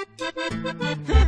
Hmm.